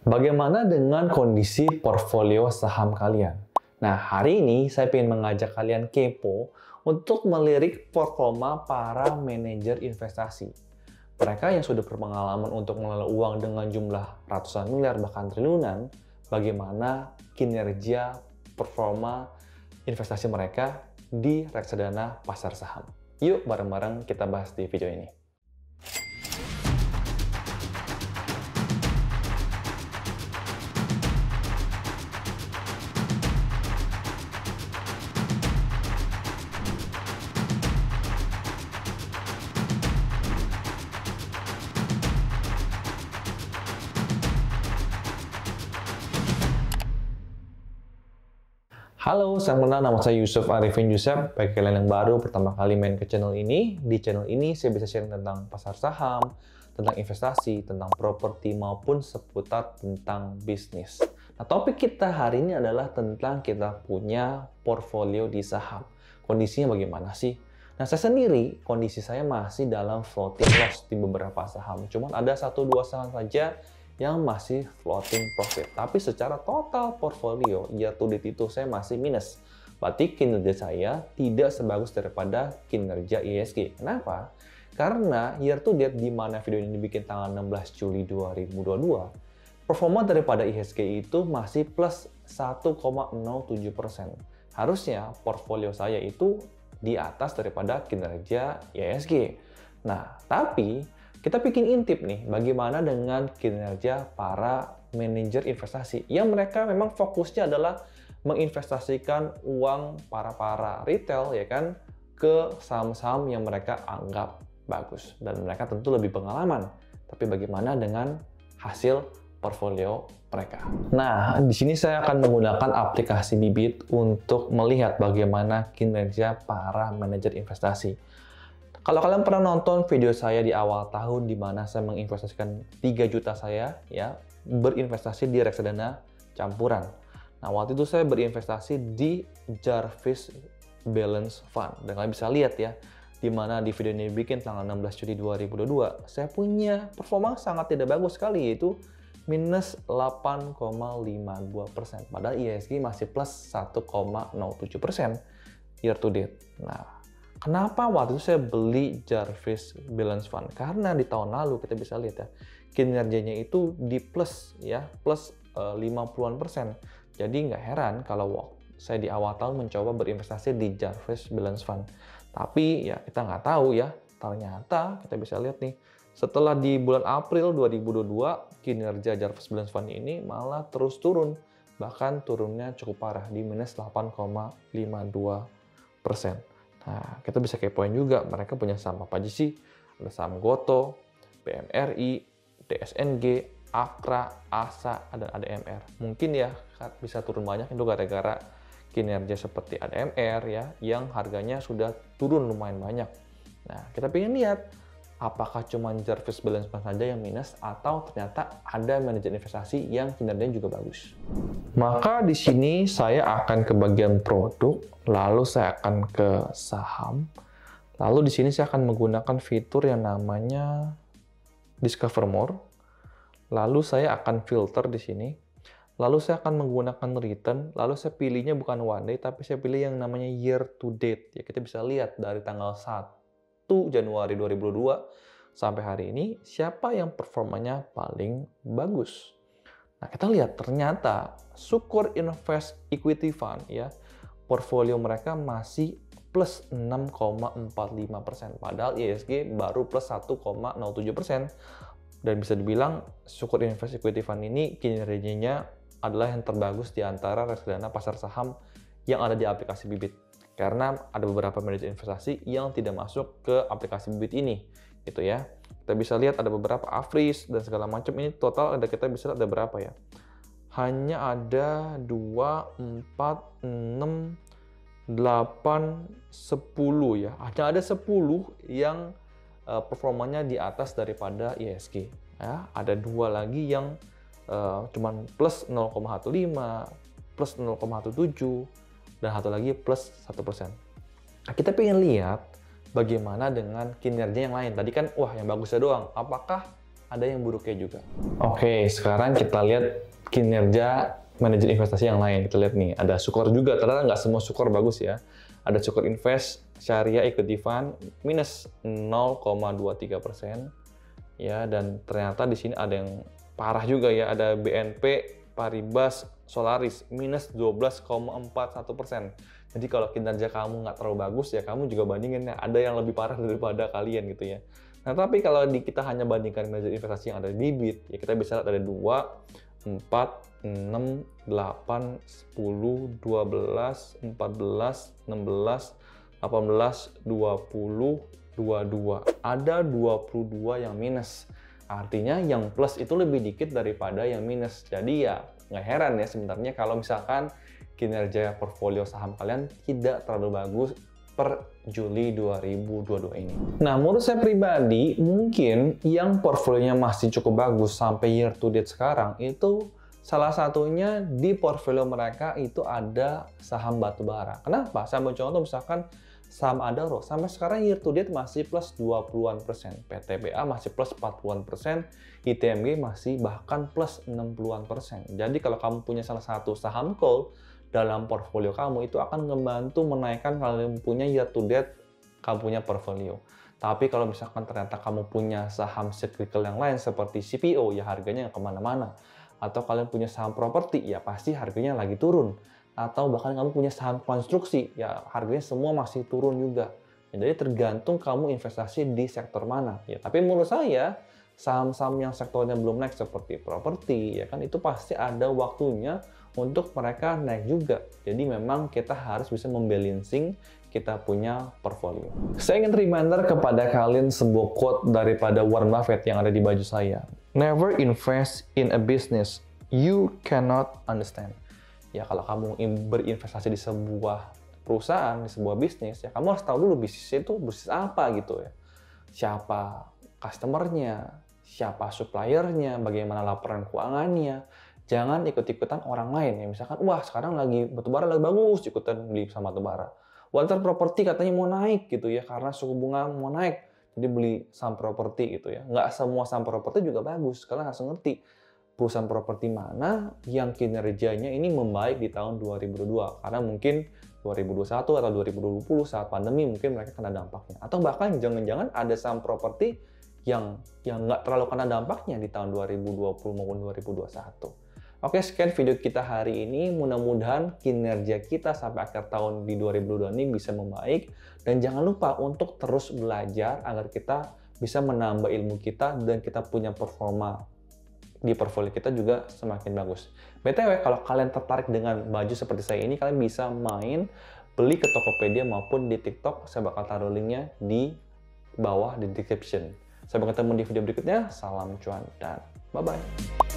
Bagaimana dengan kondisi portfolio saham kalian? Nah, hari ini saya ingin mengajak kalian kepo untuk melirik performa para manajer investasi. Mereka yang sudah berpengalaman untuk mengelola uang dengan jumlah ratusan miliar bahkan triliunan, bagaimana kinerja performa investasi mereka di reksadana pasar saham. Yuk bareng-bareng kita bahas di video ini. Halo, salam kenal. Nama saya Yusuf Arifin Yusuf. Bagi kalian yang baru pertama kali main ke channel ini, di channel ini saya bisa sharing tentang pasar saham, tentang investasi, tentang properti maupun seputar tentang bisnis. Nah, topik kita hari ini adalah tentang kita punya portfolio di saham. Kondisinya bagaimana sih? Nah, saya sendiri, kondisi saya masih dalam floating loss di beberapa saham. Cuman ada satu dua saham saja yang masih floating profit. Tapi secara total portfolio year to date itu saya masih minus. Berarti kinerja saya tidak sebagus daripada kinerja ISG. Kenapa? Karena year to date di mana video ini dibikin tanggal 16 Juli 2022, performa daripada IHSG itu masih plus 1,07%. Harusnya portfolio saya itu di atas daripada kinerja IHSG. Nah, tapi kita bikin intip nih, bagaimana dengan kinerja para manajer investasi yang mereka memang fokusnya adalah menginvestasikan uang para-para retail ya kan ke saham-saham yang mereka anggap bagus dan mereka tentu lebih pengalaman. Tapi bagaimana dengan hasil portfolio mereka. Nah, di sini saya akan menggunakan aplikasi Bibit untuk melihat bagaimana kinerja para manajer investasi. Kalau kalian pernah nonton video saya di awal tahun di mana saya menginvestasikan 3 juta saya ya berinvestasi di reksadana campuran. Nah, waktu itu saya berinvestasi di Jarvis Balance Fund. Dan kalian bisa lihat ya, di mana di video ini bikin tanggal 16 Juli 2022, saya punya performa sangat tidak bagus sekali, yaitu minus 8,52%. Padahal ISG masih plus 1,07% year to date. Nah, Kenapa waktu itu saya beli Jarvis Balance Fund? Karena di tahun lalu kita bisa lihat ya, kinerjanya itu di plus ya, plus uh, 50-an persen. Jadi nggak heran kalau saya di awal tahun mencoba berinvestasi di Jarvis Balance Fund. Tapi ya kita nggak tahu ya, ternyata kita bisa lihat nih, setelah di bulan April 2022, kinerja Jarvis Balance Fund ini malah terus turun. Bahkan turunnya cukup parah, di minus 8,52 persen. Nah, kita bisa kepoin juga mereka punya saham apa aja sih? Ada saham Goto, BMRI, DSNG, Akra, ASA, dan ADMR. Mungkin ya bisa turun banyak itu gara-gara kinerja seperti ADMR ya yang harganya sudah turun lumayan banyak. Nah, kita pengen lihat apakah cuma Jarvis Balance Fund saja yang minus atau ternyata ada manajer investasi yang kinerjanya juga bagus. Maka di sini saya akan ke bagian produk, lalu saya akan ke saham, lalu di sini saya akan menggunakan fitur yang namanya Discover More, lalu saya akan filter di sini, lalu saya akan menggunakan return, lalu saya pilihnya bukan one day, tapi saya pilih yang namanya year to date. Ya kita bisa lihat dari tanggal 1 Januari 2022 sampai hari ini siapa yang performanya paling bagus. Nah, kita lihat ternyata Sukor Invest Equity Fund ya, portfolio mereka masih plus 6,45%. Padahal ISG baru plus 1,07%. Dan bisa dibilang Sukor Invest Equity Fund ini kinerjanya adalah yang terbagus di antara reksadana pasar saham yang ada di aplikasi Bibit karena ada beberapa manajer investasi yang tidak masuk ke aplikasi Bibit ini gitu ya. Kita bisa lihat ada beberapa Afris dan segala macam. Ini total ada kita bisa lihat ada berapa ya? Hanya ada 2, 4, 6, 8, 10 ya. Hanya ada 10 yang uh, performanya di atas daripada ISG ya. Ada dua lagi yang uh, cuman plus 0,15 plus 0,17 dan satu lagi plus 1%. Nah, kita pengen lihat bagaimana dengan kinerja yang lain. Tadi kan, wah yang bagusnya doang. Apakah ada yang buruknya juga. Oke, sekarang kita lihat kinerja manajer investasi yang lain. Kita lihat nih, ada Sukor juga. Ternyata nggak semua Sukor bagus ya. Ada Sukor Invest Syariah Equity Fund minus 0,23 persen. Ya, dan ternyata di sini ada yang parah juga ya. Ada BNP Paribas Solaris minus 12,41 persen. Jadi kalau kinerja kamu nggak terlalu bagus ya kamu juga bandingin ya ada yang lebih parah daripada kalian gitu ya. Nah tapi kalau di, kita hanya bandingkan manajer investasi yang ada di bibit ya kita bisa lihat ada 2, 4, 6, 8, 10, 12, 14, 16, 18, 20, 22. Ada 22 yang minus. Artinya yang plus itu lebih dikit daripada yang minus. Jadi ya nggak heran ya sebenarnya kalau misalkan kinerja portfolio saham kalian tidak terlalu bagus per Juli 2022 ini. Nah, menurut saya pribadi, mungkin yang portfolionya masih cukup bagus sampai year to date sekarang itu salah satunya di portfolio mereka itu ada saham batubara. Kenapa? Saya mau contoh misalkan saham Adaro sampai sekarang year to date masih plus 20-an persen. PTBA masih plus 40-an persen. ITMG masih bahkan plus 60-an persen. Jadi kalau kamu punya salah satu saham coal dalam portfolio kamu itu akan membantu menaikkan kalian punya year to date kamu punya portfolio. Tapi kalau misalkan ternyata kamu punya saham cyclical yang lain seperti CPO, ya harganya ke mana-mana. Atau kalian punya saham properti, ya pasti harganya lagi turun atau bahkan kamu punya saham konstruksi, ya harganya semua masih turun juga. Ya, jadi tergantung kamu investasi di sektor mana. Ya, tapi menurut saya saham-saham yang sektornya belum naik seperti properti, ya kan itu pasti ada waktunya untuk mereka naik juga. Jadi memang kita harus bisa membalancing kita punya portfolio. Saya ingin reminder kepada kalian sebuah quote daripada Warren Buffett yang ada di baju saya. Never invest in a business you cannot understand ya kalau kamu berinvestasi di sebuah perusahaan, di sebuah bisnis, ya kamu harus tahu dulu bisnis itu bisnis apa gitu ya. Siapa customernya, siapa suppliernya, bagaimana laporan keuangannya. Jangan ikut-ikutan orang lain ya. Misalkan, wah sekarang lagi batubara lagi bagus, ikutan beli sama batubara. Water properti katanya mau naik gitu ya, karena suku bunga mau naik. Jadi beli saham properti gitu ya. Nggak semua saham properti juga bagus, kalian harus ngerti perusahaan properti mana yang kinerjanya ini membaik di tahun 2022 karena mungkin 2021 atau 2020 saat pandemi mungkin mereka kena dampaknya atau bahkan jangan-jangan ada saham properti yang yang nggak terlalu kena dampaknya di tahun 2020 maupun 2021. Oke, sekian video kita hari ini. Mudah-mudahan kinerja kita sampai akhir tahun di 2022 ini bisa membaik. Dan jangan lupa untuk terus belajar agar kita bisa menambah ilmu kita dan kita punya performa di portfolio kita juga semakin bagus. BTW, kalau kalian tertarik dengan baju seperti saya ini, kalian bisa main beli ke Tokopedia maupun di TikTok. Saya bakal taruh linknya di bawah di description. Bakal ketemu di video berikutnya. Salam cuan dan bye-bye.